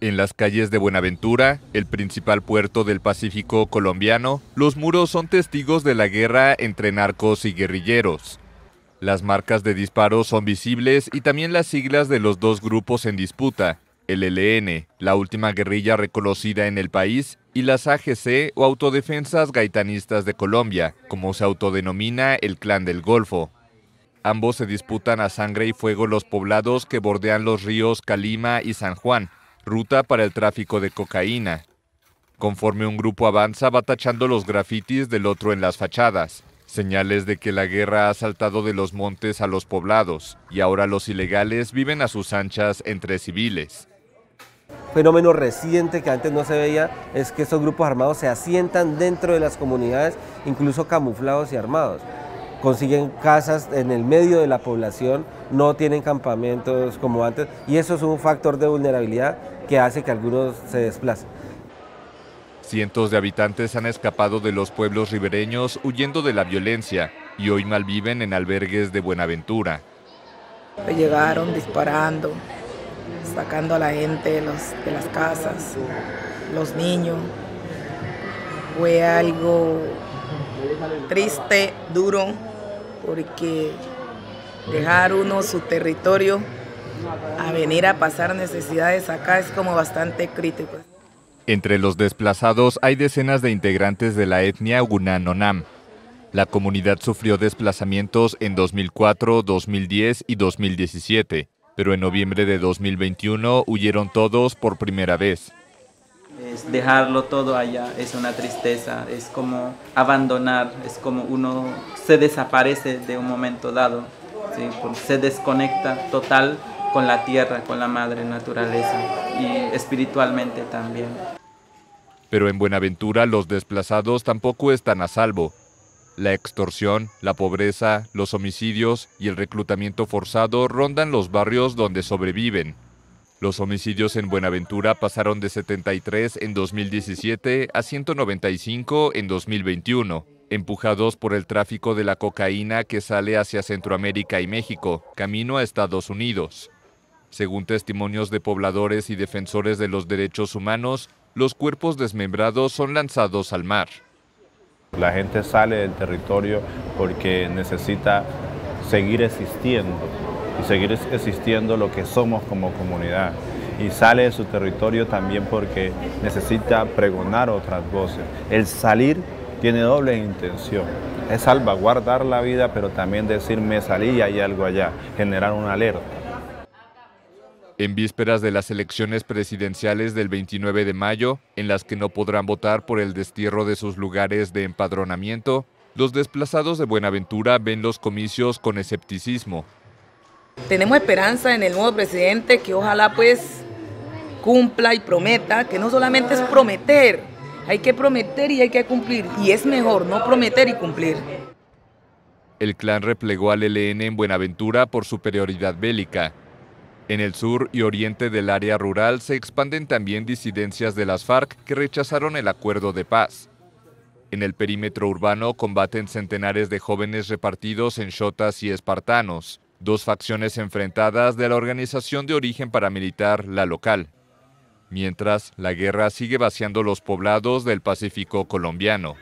En las calles de Buenaventura, el principal puerto del Pacífico colombiano, los muros son testigos de la guerra entre narcos y guerrilleros. Las marcas de disparos son visibles y también las siglas de los dos grupos en disputa, el ELN, la última guerrilla reconocida en el país, y las AGC o Autodefensas Gaitanistas de Colombia, como se autodenomina el Clan del Golfo. Ambos se disputan a sangre y fuego los poblados que bordean los ríos Calima y San Juan, ruta para el tráfico de cocaína. Conforme un grupo avanza va tachando los grafitis del otro en las fachadas, señales de que la guerra ha saltado de los montes a los poblados y ahora los ilegales viven a sus anchas entre civiles. Fenómeno reciente que antes no se veía es que estos grupos armados se asientan dentro de las comunidades, incluso camuflados y armados consiguen casas en el medio de la población, no tienen campamentos como antes y eso es un factor de vulnerabilidad que hace que algunos se desplacen. Cientos de habitantes han escapado de los pueblos ribereños huyendo de la violencia y hoy malviven en albergues de Buenaventura. Llegaron disparando, sacando a la gente de, de las casas, los niños. Fue algo triste, duro, porque dejar uno su territorio a venir a pasar necesidades acá es como bastante crítico. Entre los desplazados hay decenas de integrantes de la etnia Gunanonam. La comunidad sufrió desplazamientos en 2004, 2010 y 2017, pero en noviembre de 2021 huyeron todos por primera vez dejarlo todo allá, es una tristeza, es como abandonar, es como uno se desaparece de un momento dado, se desconecta total con la tierra, con la madre naturaleza y espiritualmente también. Pero en Buenaventura los desplazados tampoco están a salvo. La extorsión, la pobreza, los homicidios y el reclutamiento forzado rondan los barrios donde sobreviven. Los homicidios en Buenaventura pasaron de 73 en 2017 a 195 en 2021, empujados por el tráfico de la cocaína que sale hacia Centroamérica y México, camino a Estados Unidos. Según testimonios de pobladores y defensores de los derechos humanos, los cuerpos desmembrados son lanzados al mar. La gente sale del territorio porque necesita seguir existiendo y seguir existiendo lo que somos como comunidad. Y sale de su territorio también porque necesita pregonar otras voces. El salir tiene doble intención. Es salvaguardar la vida, pero también decir me salí y hay algo allá, generar una alerta. En vísperas de las elecciones presidenciales del 29 de mayo, en las que no podrán votar por el destierro de sus lugares de empadronamiento, los desplazados de Buenaventura ven los comicios con escepticismo tenemos esperanza en el nuevo presidente que ojalá pues cumpla y prometa, que no solamente es prometer, hay que prometer y hay que cumplir. Y es mejor no prometer y cumplir. El clan replegó al ELN en Buenaventura por superioridad bélica. En el sur y oriente del área rural se expanden también disidencias de las FARC que rechazaron el acuerdo de paz. En el perímetro urbano combaten centenares de jóvenes repartidos en shotas y espartanos dos facciones enfrentadas de la organización de origen paramilitar La Local, mientras la guerra sigue vaciando los poblados del Pacífico colombiano.